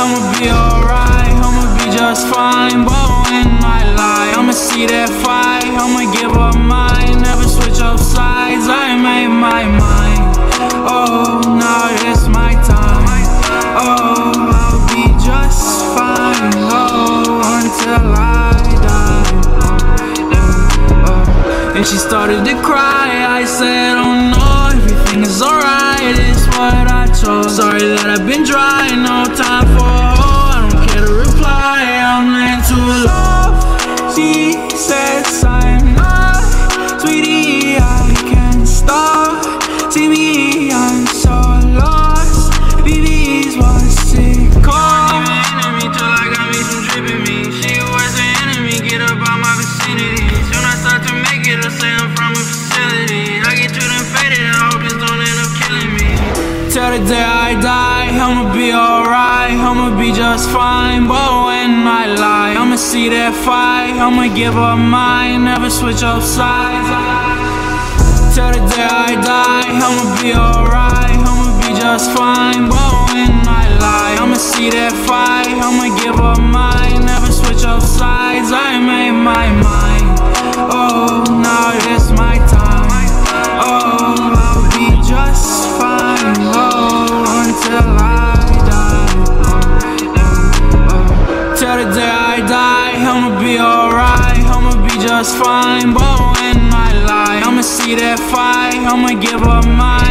I'ma be alright, I'ma be just fine. But when I lie, I'ma see that fight. I'ma give up mine, never switch up sides. I made my mind, oh, now it's my time. Oh, I'll be just fine, oh, until I die. Oh. And she started to cry, I said, oh no, everything is alright. It's what I chose, sorry that I've been dry, no time for say I'm from a facility. I get too damn faded, I hope this don't end up killing me. Till the day I die, I'ma be alright, I'ma be just fine. But when I lie, I'ma see that fight, I'ma give up mine, never switch up sides. Till the day I die, I'ma be alright, I'ma be just fine. But when I lie, I'ma see that fight, I'ma give up mine, I'ma be alright. I'ma be just fine. But when I lie, I'ma see that fight. I'ma give up mine,